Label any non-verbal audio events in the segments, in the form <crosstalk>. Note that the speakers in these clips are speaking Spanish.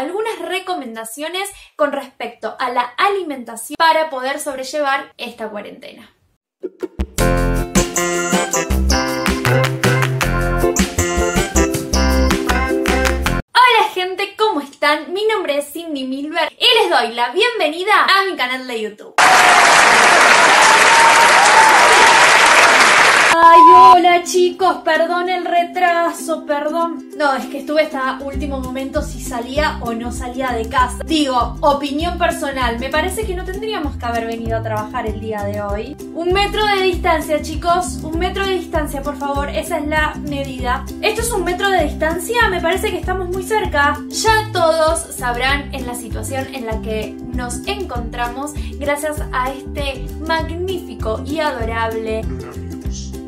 algunas recomendaciones con respecto a la alimentación para poder sobrellevar esta cuarentena. Hola gente, ¿cómo están? Mi nombre es Cindy Milberg y les doy la bienvenida a mi canal de YouTube. Ay, hola chicos, perdón el retraso, perdón. No, es que estuve hasta último momento si salía o no salía de casa. Digo, opinión personal, me parece que no tendríamos que haber venido a trabajar el día de hoy. Un metro de distancia, chicos, un metro de distancia, por favor, esa es la medida. Esto es un metro de distancia, me parece que estamos muy cerca. Ya todos sabrán en la situación en la que nos encontramos gracias a este magnífico y adorable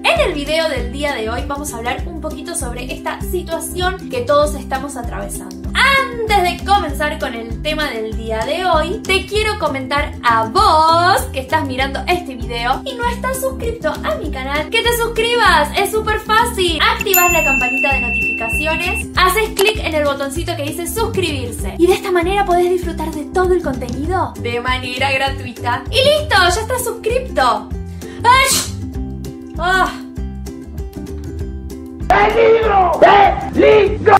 en el video del día de hoy vamos a hablar un poquito sobre esta situación que todos estamos atravesando. Antes de comenzar con el tema del día de hoy, te quiero comentar a vos que estás mirando este video y no estás suscrito a mi canal, que te suscribas, es súper fácil. Activas la campanita de notificaciones, haces clic en el botoncito que dice suscribirse y de esta manera podés disfrutar de todo el contenido de manera gratuita. Y listo, ya estás suscrito. ¡Ay! ¡Ah! ¡Peligro! ¡Peligro!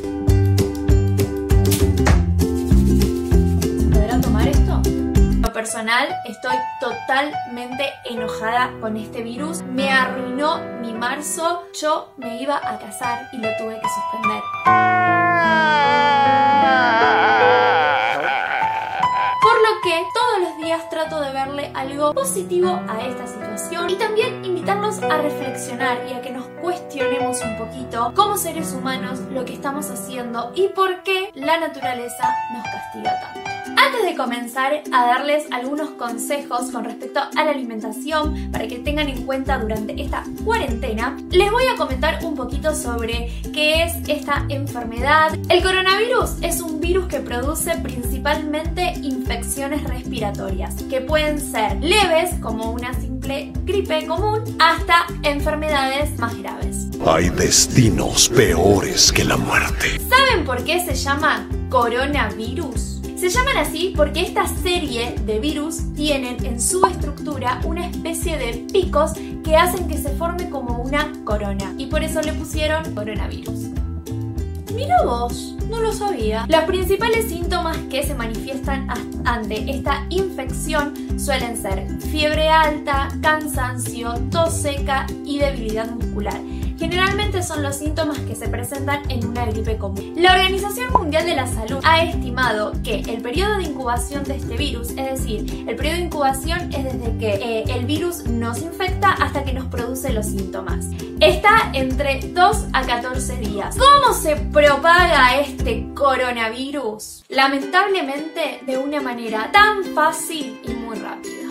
¿Podrá tomar esto? En lo personal, estoy totalmente enojada con este virus. Me arruinó mi marzo. Yo me iba a casar y lo tuve que suspender. Trato de verle algo positivo a esta situación y también invitarlos a reflexionar y a que nos cuestionemos un poquito como seres humanos lo que estamos haciendo y por qué la naturaleza nos castiga tanto. Antes de comenzar a darles algunos consejos con respecto a la alimentación para que tengan en cuenta durante esta cuarentena, les voy a comentar un poquito sobre qué es esta enfermedad. El coronavirus es un virus que produce principalmente infecciones respiratorias, que pueden ser leves como una simple gripe común hasta enfermedades más graves. Hay destinos peores que la muerte. ¿Saben por qué se llama coronavirus? Se llaman así porque esta serie de virus tienen en su estructura una especie de picos que hacen que se forme como una corona y por eso le pusieron coronavirus. Mira vos, no lo sabía. Los principales síntomas que se manifiestan ante esta infección suelen ser fiebre alta, cansancio, tos seca y debilidad muscular. Generalmente son los síntomas que se presentan en una gripe común. La Organización Mundial de la Salud ha estimado que el periodo de incubación de este virus, es decir, el periodo de incubación es desde que eh, el virus nos infecta hasta que nos produce los síntomas. Está entre 2 a 14 días. ¿Cómo se propaga este coronavirus? Lamentablemente de una manera tan fácil y muy rápida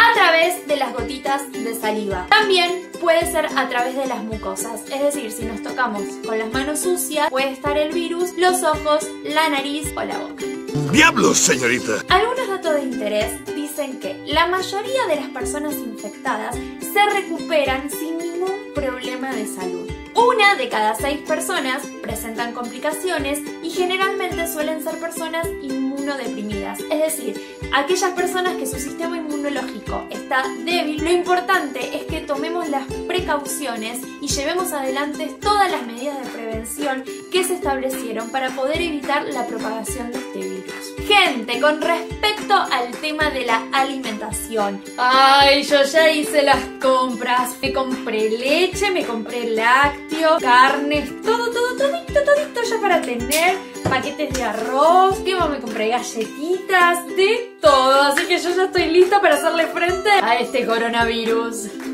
a través de las gotitas de saliva. También puede ser a través de las mucosas, es decir, si nos tocamos con las manos sucias, puede estar el virus, los ojos, la nariz o la boca. ¡Diablos, señorita! Algunos datos de interés dicen que la mayoría de las personas infectadas se recuperan sin ningún problema de salud. Una de cada seis personas presentan complicaciones y generalmente suelen ser personas inmunodeprimidas, es decir, aquellas personas que su sistema inmunológico está débil. Lo importante es que tomemos las precauciones y llevemos adelante todas las medidas de prevención que se establecieron para poder evitar la propagación de este virus. Gente, con respecto al tema de la alimentación, ay, yo ya hice las compras, me compré leche, me compré lácteos, carnes, todo, todo, todito, todito ya para tener. Paquetes de arroz, que me compré galletitas, de todo, así que yo ya estoy lista para hacerle frente a este coronavirus.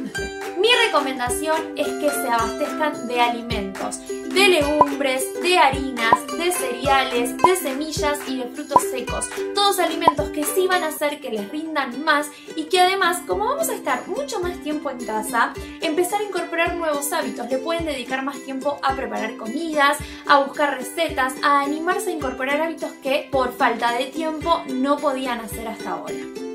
Mi recomendación es que se abastezcan de alimentos, de legumbres, de harinas, de cereales, de semillas y de frutos secos. Todos alimentos que sí van a hacer que les rindan más y que además, como vamos a estar mucho más tiempo en casa, empezar a incorporar nuevos hábitos. Le pueden dedicar más tiempo a preparar comidas, a buscar recetas, a animarse a incorporar hábitos que por falta de tiempo no podían hacer hasta ahora.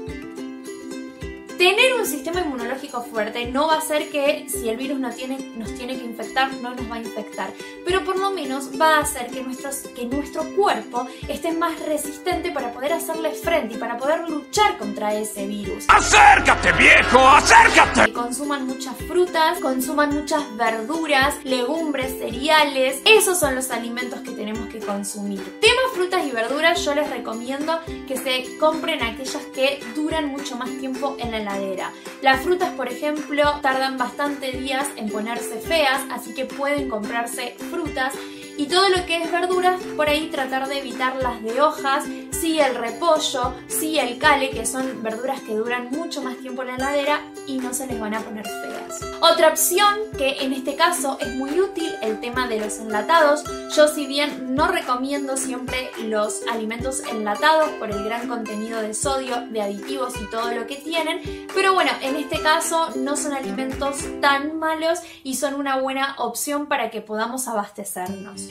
Tener un sistema inmunológico fuerte no va a hacer que si el virus no tiene, nos tiene que infectar, no nos va a infectar, pero por lo menos va a hacer que, nuestros, que nuestro cuerpo esté más resistente para poder hacerle frente y para poder luchar contra ese virus. ¡Acércate, viejo! ¡Acércate! Que consuman muchas frutas, consuman muchas verduras, legumbres, cereales. Esos son los alimentos que tenemos que consumir. Tema frutas y verduras, yo les recomiendo que se compren aquellas que duran mucho más tiempo en la Las frutas, por ejemplo, tardan bastante días en ponerse feas, así que pueden comprarse frutas y todo lo que es verduras, por ahí tratar de evitar las de hojas, sí el repollo, sí el cale, que son verduras que duran mucho más tiempo en la heladera y no se les van a poner feas. Otra opción que en este caso es muy útil, el tema de los enlatados. Yo si bien no recomiendo siempre los alimentos enlatados por el gran contenido de sodio, de aditivos y todo lo que tienen, pero bueno, en este caso no son alimentos tan malos y son una buena opción para que podamos abastecernos.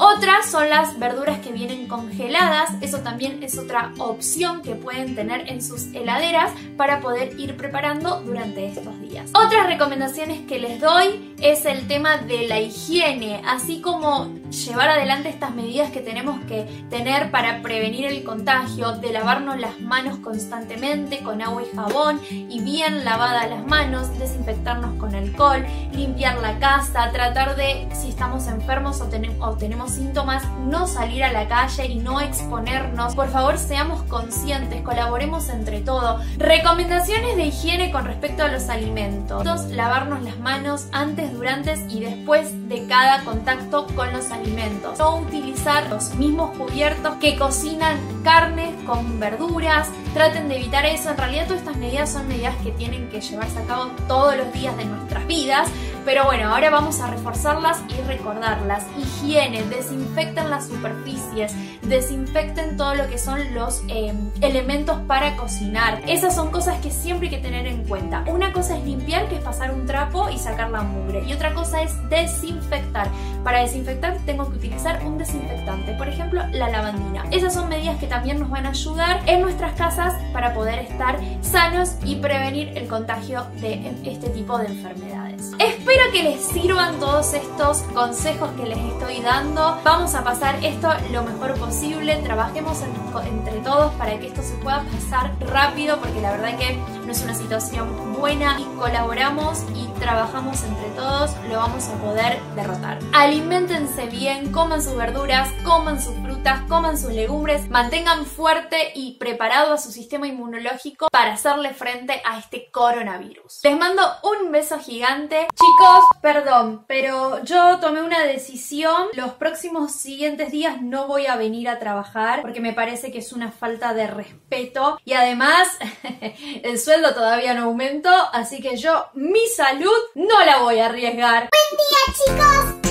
Otras son las verduras que vienen congeladas, eso también es otra opción que pueden tener en sus heladeras para poder ir preparando durante estos días. Otras recomendaciones que les doy es el tema de la higiene, así como llevar adelante estas medidas que tenemos que tener para prevenir el contagio, de lavarnos las manos constantemente con agua y jabón y bien lavadas las manos, desinfectarnos con alcohol, limpiar la casa, tratar de, si estamos enfermos o, o tenemos síntomas, no salir a la calle y no exponernos. Por favor, seamos conscientes, colaboremos entre todos. Recomendaciones de higiene con respecto a los alimentos. Lavarnos las manos antes, durante y después de cada contacto con los alimentos. No utilizar los mismos cubiertos que cocinan carnes con verduras. Traten de evitar eso. En realidad todas estas medidas son medidas que tienen que llevarse a cabo todos los días de nuestras vidas. Pero bueno, ahora vamos a reforzarlas y recordarlas. Higiene, desinfecten las superficies, desinfecten todo lo que son los eh, elementos para cocinar. Esas son cosas que siempre hay que tener en cuenta. Una cosa es limpiar, que es pasar un trapo y sacar la mugre. Y otra cosa es desinfectar. Para desinfectar tengo que utilizar un desinfectante, por ejemplo la lavandina. Esas son medidas que también nos van a ayudar en nuestras casas para poder estar sanos y prevenir el contagio de este tipo de enfermedades. Espero que les sirvan todos estos consejos que les estoy dando. Vamos a pasar esto lo mejor posible, trabajemos entre todos para que esto se pueda pasar rápido porque la verdad que no es una situación buena y colaboramos y trabajamos entre todos, lo vamos a poder derrotar. Aliméntense bien, coman sus verduras, coman sus frutas, coman sus legumbres, mantengan fuerte y preparado a su sistema inmunológico para hacerle frente a este coronavirus. Les mando un beso gigante. Chicos, perdón, pero yo tomé una decisión. Los próximos siguientes días no voy a venir a trabajar porque me parece que es una falta de respeto y además <laughs> el sueldo todavía no aumentó, así que yo mi salud no la voy a arriesgar. Buen día chicos.